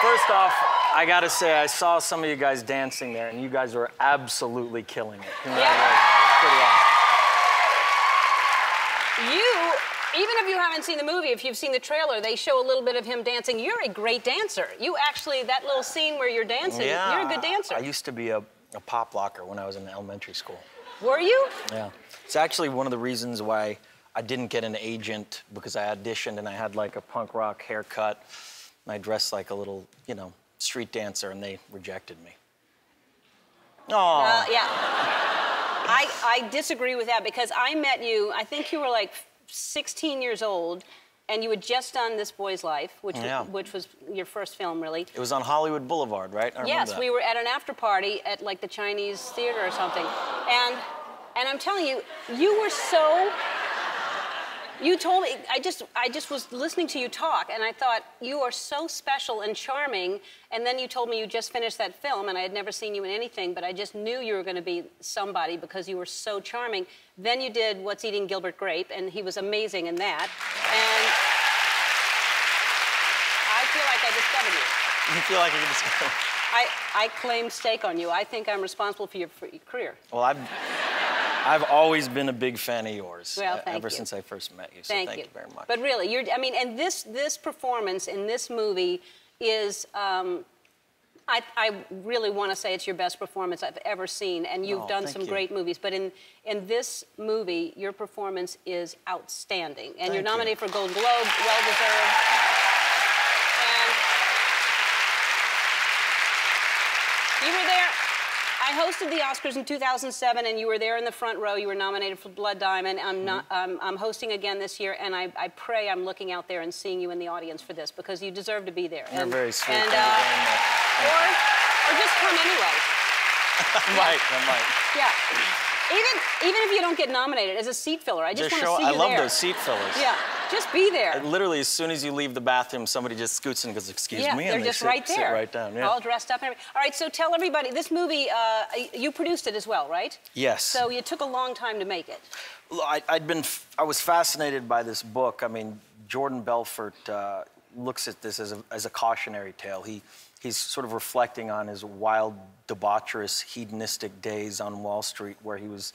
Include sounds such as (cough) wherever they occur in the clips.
First off, I gotta say, I saw some of you guys dancing there, and you guys were absolutely killing it. Yeah. Pretty awesome. You, even if you haven't seen the movie, if you've seen the trailer, they show a little bit of him dancing. You're a great dancer. You actually, that little scene where you're dancing, Yeah. you're a good dancer. I used to be a, a pop locker when I was in elementary school. Were you? Yeah. It's actually one of the reasons why I didn't get an agent because I auditioned and I had like a punk rock haircut. And I dressed like a little, you know, street dancer and they rejected me. Oh. Uh, yeah. I, I disagree with that because I met you, I think you were like 16 years old, and you had just done This Boy's Life, which, Yeah. was, which was your first film, really. it was on Hollywood Boulevard, right? I Yes, that. we were at an after party at like the Chinese theater or something. And and I'm telling you, you were so you told me I just I just was listening to you talk and I thought you are so special and charming and then you told me you just finished that film and I had never seen you in anything but I just knew you were going to be somebody because you were so charming. Then you did What's Eating Gilbert Grape and he was amazing in that. And I feel like I discovered you. You feel like you discovered. I, I claim stake on you. I think I'm responsible for your, for your career. Well, I've, I've always been a big fan of yours. Well, uh, ever you. since I first met you. So Thank, thank, you. you very much. But really, you're, I mean, and this, this performance in this movie is, um, I, I really want to say it's your best performance I've ever seen, and you've Oh, done some you. great movies. But in, in this movie, your performance is outstanding. And you're Thank you. nominated for Golden Globe, well deserved. And you were there. I hosted the Oscars in 2007, and you were there in the front row. You were nominated for Blood Diamond. I'm not. Mm-hmm. Um, I'm hosting again this year, and I, I pray I'm looking out there and seeing you in the audience for this because you deserve to be there. You're and, very sweet. And, uh, you or, or just come anyway. (laughs) I might, I might. Yeah. Even even if you don't get nominated as a seat filler, I just, Just want show. to see I love there. those seat fillers. Yeah. Just be there. Uh, Literally, as soon as you leave the bathroom, somebody just scoots in and goes, "Excuse yeah, me," they're and they just sit, right sit there. right down. Yeah. All dressed up and everything. All right, so tell everybody this movie. Uh, you produced it as well, right? Yes. So you took a long time to make it. I, I'd been, f- I was fascinated by this book. I mean, Jordan Belfort uh, looks at this as a, as a cautionary tale. He, he's sort of reflecting on his wild, debaucherous, hedonistic days on Wall Street, where he was,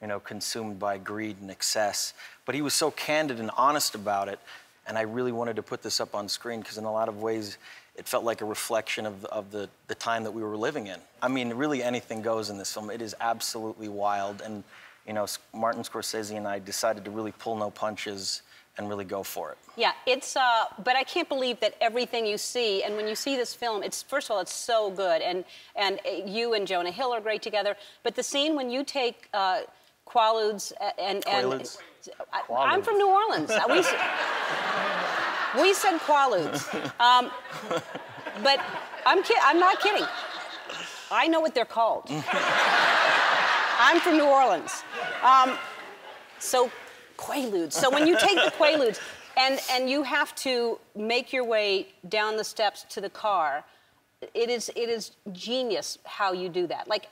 you know, consumed by greed and excess. But he was so candid and honest about it, and I really wanted to put this up on screen because, in a lot of ways, it felt like a reflection of, of the, the time that we were living in. I mean, really anything goes in this film. It is absolutely wild. And, you know, Martin Scorsese and I decided to really pull no punches and really go for it. Yeah, it's. Uh, but I can't believe that everything you see, and when you see this film, it's first of all, it's so good, and and uh, you and Jonah Hill are great together. But the scene when you take uh, Quaaludes and and Quaaludes? I, I'm from New Orleans. (laughs) We, we said Quaaludes, um, but I'm kid- I'm not kidding. I know what they're called. (laughs) I'm from New Orleans. Um, so Quaaludes. So when you take the Quaaludes and, and you have to make your way down the steps to the car, it is, it is genius how you do that. Like,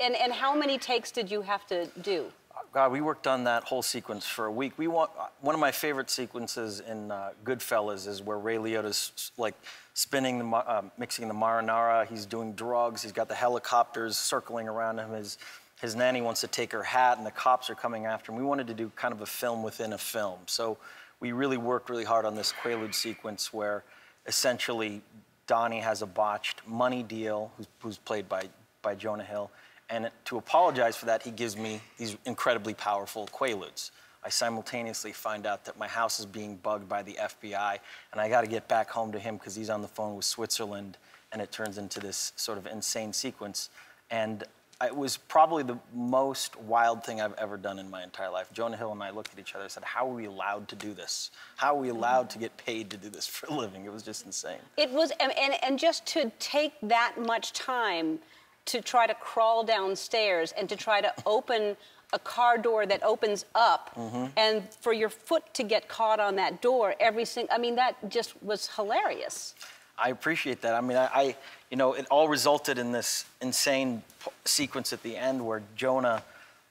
and, and how many takes did you have to do? God, we worked on that whole sequence for a week. We want one of my favorite sequences in uh, Goodfellas is where Ray Liotta's like spinning the, uh, mixing the marinara. He's doing drugs. He's got the helicopters circling around him. His his nanny wants to take her hat, and the cops are coming after him. We wanted to do kind of a film within a film, so we really worked really hard on this Quaalude sequence where essentially Donnie has a botched money deal, who's, who's played by by Jonah Hill. And to apologize for that, he gives me these incredibly powerful Quaaludes. I simultaneously find out that my house is being bugged by the FBI, and I got to get back home to him because he's on the phone with Switzerland, and it turns into this sort of insane sequence. And it was probably the most wild thing I've ever done in my entire life. Jonah Hill and I looked at each other and said, How are we allowed to do this? How are we allowed to get paid to do this for a living? It was just insane. It was, and, and, and just to take that much time to try to crawl downstairs and to try to open a car door that opens up and for your foot to get caught on that door every single, I mean, that just was hilarious. I appreciate that. I mean, I, I, you know, it all resulted in this insane p- sequence at the end where Jonah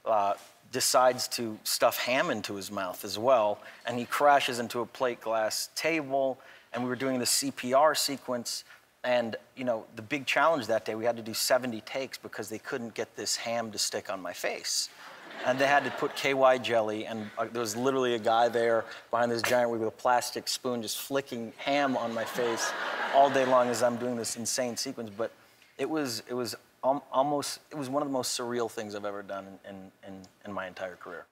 uh, decides to stuff ham into his mouth as well, and he crashes into a plate glass table, and we were doing the CPR sequence, And you know, the big challenge that day, we had to do 70 takes because they couldn't get this ham to stick on my face. And they had to put KY jelly, and uh, there was literally a guy there behind this giant wig with a plastic spoon just flicking ham on my face all day long as I'm doing this insane sequence. But it was, it was al- almost, it was one of the most surreal things I've ever done in, in, in, in my entire career.